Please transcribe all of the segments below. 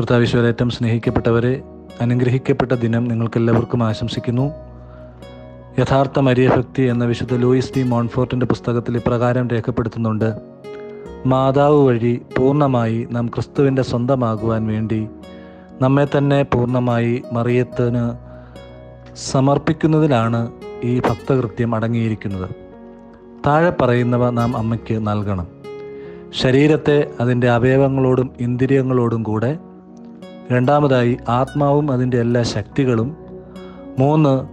കർത്താവിശ്വരേറ്റം സ്നേഹിക്കപ്പെട്ടവരെ അനുഗ്രഹിക്കപ്പെട്ട ദിനം നിങ്ങൾക്കെല്ലാവർക്കും ആശംസിക്കുന്നു. യഥാർത്ഥ മരിയഭക്തി എന്ന വിശുദ്ധ ലൂയിസ് ഡി മോൺഫോർട്ടിന്റെ പുസ്തകത്തിൽ ഇപ്രകാരം രേഖപ്പെടുത്തുന്നുണ്ട്. മാതാവ് വഴി പൂർണമായി നാം ക്രിസ്തുവിന്റെ സ്വന്തമാകുവാൻ വേണ്ടി നമ്മെ തന്നെ പൂർണമായി മറിയത്തിന് സമർപ്പിക്കുന്നതിലാണ് ഈ ഭക്തകൃത്യം അടങ്ങിയിരിക്കുന്നത്. താഴെ പറയുന്നവ നാം അമ്മയ്ക്ക് നൽകണം. ശരീരത്തെ അതിന്റെ അവയവങ്ങളോടും ഇന്ദ്രിയങ്ങളോടും കൂടെ രണ്ടാമതായി ആത്മാവും അതിന്റെ എല്ലാ ശക്തികളും. മൂന്ന്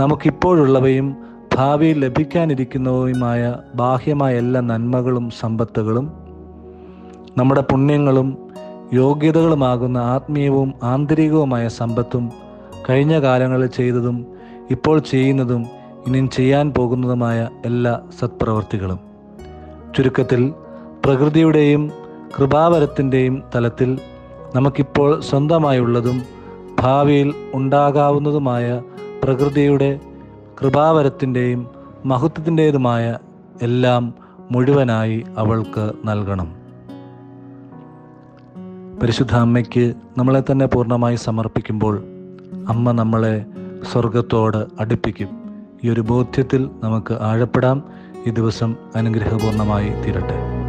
നമുക്കിപ്പോഴുള്ളവയും ഭാവിയിൽ ലഭിക്കാനിരിക്കുന്നവയുമായ ബാഹ്യമായ എല്ലാ നന്മകളും സമ്പത്തുകളും. നമ്മുടെ പുണ്യങ്ങളും യോഗ്യതകളുമാകുന്ന ആത്മീയവും ആന്തരികവുമായ സമ്പത്തും കഴിഞ്ഞ കാലങ്ങളിൽ ചെയ്തതും ഇപ്പോൾ ചെയ്യുന്നതും ഇനിയും ചെയ്യാൻ പോകുന്നതുമായ എല്ലാ സത്പ്രവർത്തികളും. ചുരുക്കത്തിൽ പ്രകൃതിയുടെയും കൃപാവരത്തിന്റെയും തലത്തിൽ നമുക്കിപ്പോൾ സ്വന്തമായുള്ളതും ഭാവിയിൽ ഉണ്ടാകാവുന്നതുമായ പ്രകൃതിയുടെ കൃപാവരത്തിന്റെയും മഹത്വത്തിന്റേതുമായ എല്ലാം മുഴുവനായി അവൾക്ക് നൽകണം. പരിശുദ്ധ അമ്മയ്ക്ക് നമ്മളെ തന്നെ പൂർണമായി സമർപ്പിക്കുമ്പോൾ അമ്മ നമ്മളെ സ്വർഗത്തോട് അടുപ്പിക്കും. ഈ ഒരു ബോധ്യത്തിൽ നമുക്ക് ആഴപ്പെടാം. ഈ ദിവസം അനുഗ്രഹപൂർണമായി തീരട്ടെ.